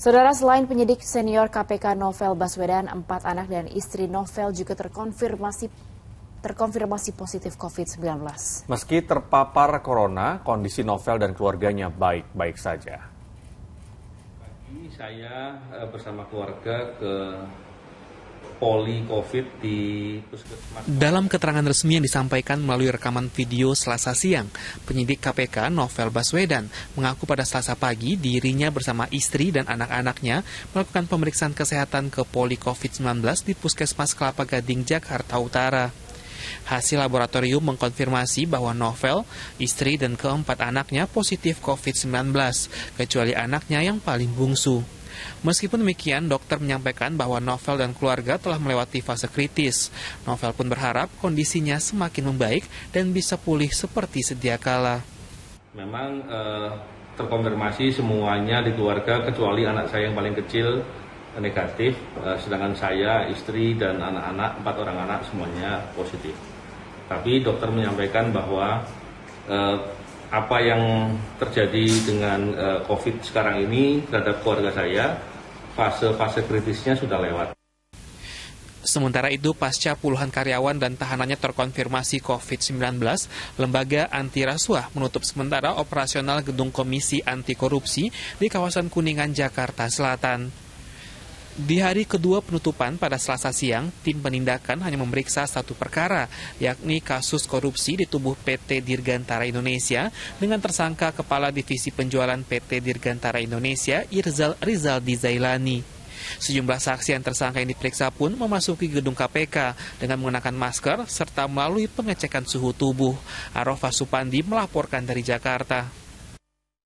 Saudara selain penyidik senior KPK Novel Baswedan, empat anak dan istri Novel juga terkonfirmasi terkonfirmasi positif COVID-19. Meski terpapar corona, kondisi Novel dan keluarganya baik-baik saja. Pagi saya eh, bersama keluarga ke poli COVID di Puskesmas. Dalam keterangan resmi yang disampaikan melalui rekaman video selasa siang, penyidik KPK Novel Baswedan mengaku pada selasa pagi dirinya bersama istri dan anak-anaknya melakukan pemeriksaan kesehatan ke poli COVID-19 di Puskesmas Kelapa Gading, Jakarta Utara. Hasil laboratorium mengkonfirmasi bahwa Novel, istri dan keempat anaknya positif COVID-19, kecuali anaknya yang paling bungsu. Meskipun demikian, dokter menyampaikan bahwa Novel dan keluarga telah melewati fase kritis. Novel pun berharap kondisinya semakin membaik dan bisa pulih seperti sedia kala. Memang eh, terkonfirmasi semuanya di keluarga kecuali anak saya yang paling kecil negatif, eh, sedangkan saya, istri dan anak-anak empat orang anak semuanya positif. Tapi dokter menyampaikan bahwa eh, apa yang terjadi dengan eh, COVID sekarang ini terhadap keluarga saya fase-fase kritisnya sudah lewat. Sementara itu, pasca puluhan karyawan dan tahanannya terkonfirmasi COVID-19, Lembaga Anti Rasuah menutup sementara operasional gedung Komisi Anti Korupsi di kawasan Kuningan, Jakarta Selatan. Di hari kedua penutupan pada selasa siang, tim penindakan hanya memeriksa satu perkara, yakni kasus korupsi di tubuh PT Dirgantara Indonesia dengan tersangka Kepala Divisi Penjualan PT Dirgantara Indonesia, Irzal Rizaldi Zailani. Sejumlah saksi yang tersangka yang diperiksa pun memasuki gedung KPK dengan mengenakan masker serta melalui pengecekan suhu tubuh. Arofah Supandi melaporkan dari Jakarta.